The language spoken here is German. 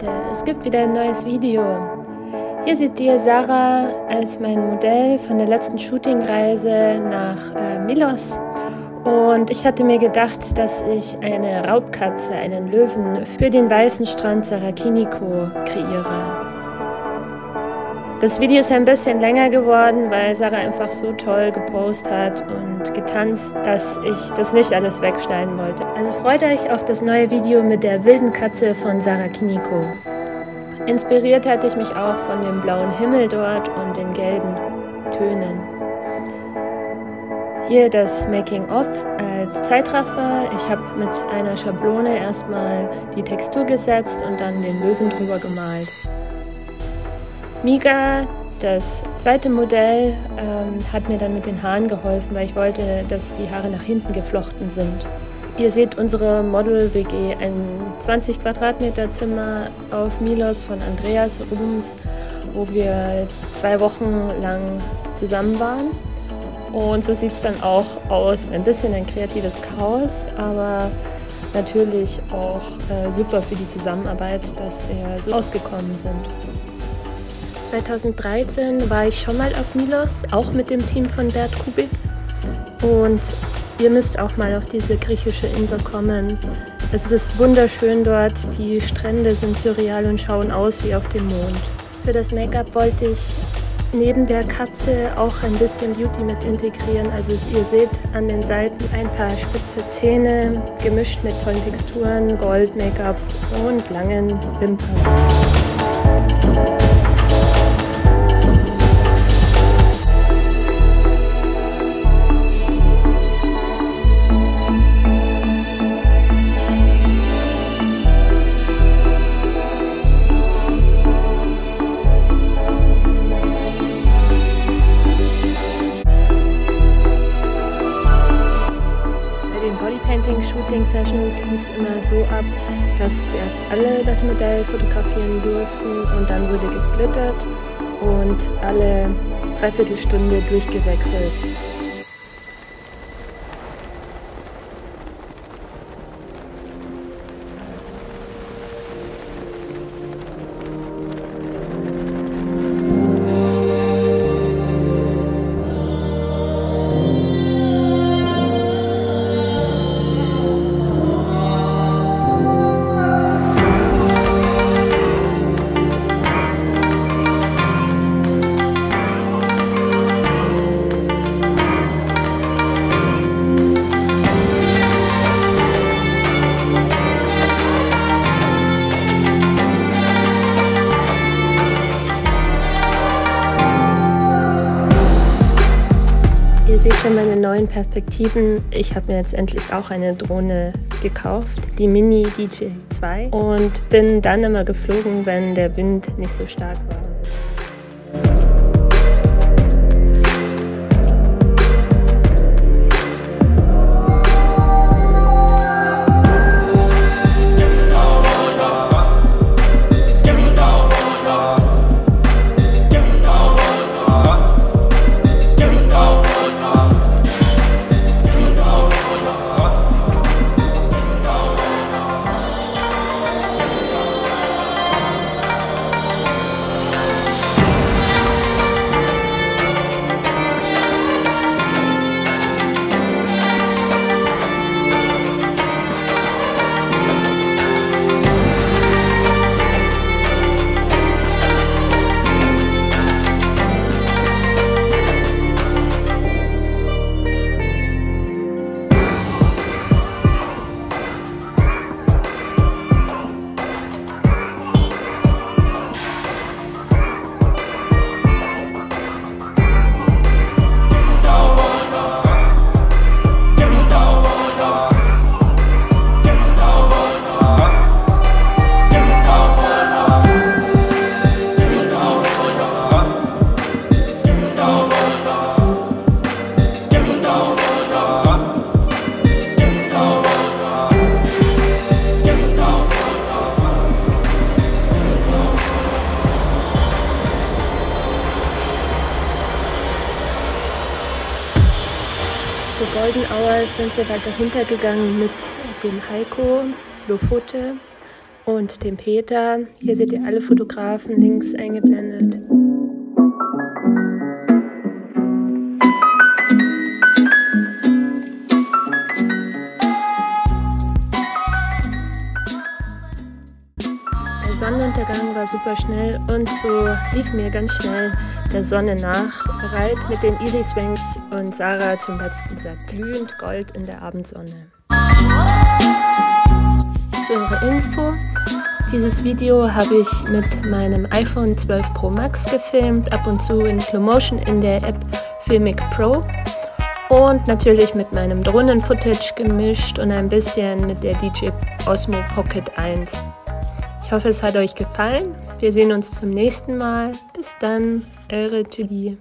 Leute, es gibt wieder ein neues Video. Hier seht ihr Sarah als mein Modell von der letzten Shootingreise nach äh, Milos. Und ich hatte mir gedacht, dass ich eine Raubkatze, einen Löwen, für den weißen Strand Sarakiniko kreiere. Das Video ist ein bisschen länger geworden, weil Sarah einfach so toll gepostet hat und getanzt, dass ich das nicht alles wegschneiden wollte. Also freut euch auf das neue Video mit der wilden Katze von Sarah Kiniko. Inspiriert hatte ich mich auch von dem blauen Himmel dort und den gelben Tönen. Hier das Making-of als Zeitraffer. Ich habe mit einer Schablone erstmal die Textur gesetzt und dann den Löwen drüber gemalt. Miga, das zweite Modell, ähm, hat mir dann mit den Haaren geholfen, weil ich wollte, dass die Haare nach hinten geflochten sind. Ihr seht unsere Model-WG, ein 20 Quadratmeter Zimmer auf Milos von Andreas Rubens, wo wir zwei Wochen lang zusammen waren. Und so sieht es dann auch aus. Ein bisschen ein kreatives Chaos, aber natürlich auch äh, super für die Zusammenarbeit, dass wir so ausgekommen sind. 2013 war ich schon mal auf Milos, auch mit dem Team von Bert Kubik. Und ihr müsst auch mal auf diese griechische Insel kommen. Es ist wunderschön dort, die Strände sind surreal und schauen aus wie auf dem Mond. Für das Make-up wollte ich neben der Katze auch ein bisschen Beauty mit integrieren. Also ihr seht an den Seiten ein paar spitze Zähne, gemischt mit tollen Texturen, Gold-Make-up und langen Wimpern. Shooting-Sessions lief es immer so ab, dass zuerst alle das Modell fotografieren durften und dann wurde gesplittert und alle dreiviertel Stunde durchgewechselt. Seht schon meine neuen Perspektiven. Ich habe mir jetzt endlich auch eine Drohne gekauft, die Mini DJ 2 und bin dann immer geflogen, wenn der Wind nicht so stark war. Golden Hour sind wir weiter hintergegangen mit dem Heiko Lofote und dem Peter. Hier seht ihr alle Fotografen links eingeblendet. Sonnenuntergang war super schnell und so lief mir ganz schnell der Sonne nach, bereit mit den Easy Swings und Sarah zum letzten Set. Glühend Gold in der Abendsonne. Zu eurer Info, dieses Video habe ich mit meinem iPhone 12 Pro Max gefilmt, ab und zu in Slow Motion in der App Filmic Pro und natürlich mit meinem Drohnen-Footage gemischt und ein bisschen mit der DJ Osmo Pocket 1. Ich hoffe, es hat euch gefallen. Wir sehen uns zum nächsten Mal. Bis dann, eure Julie.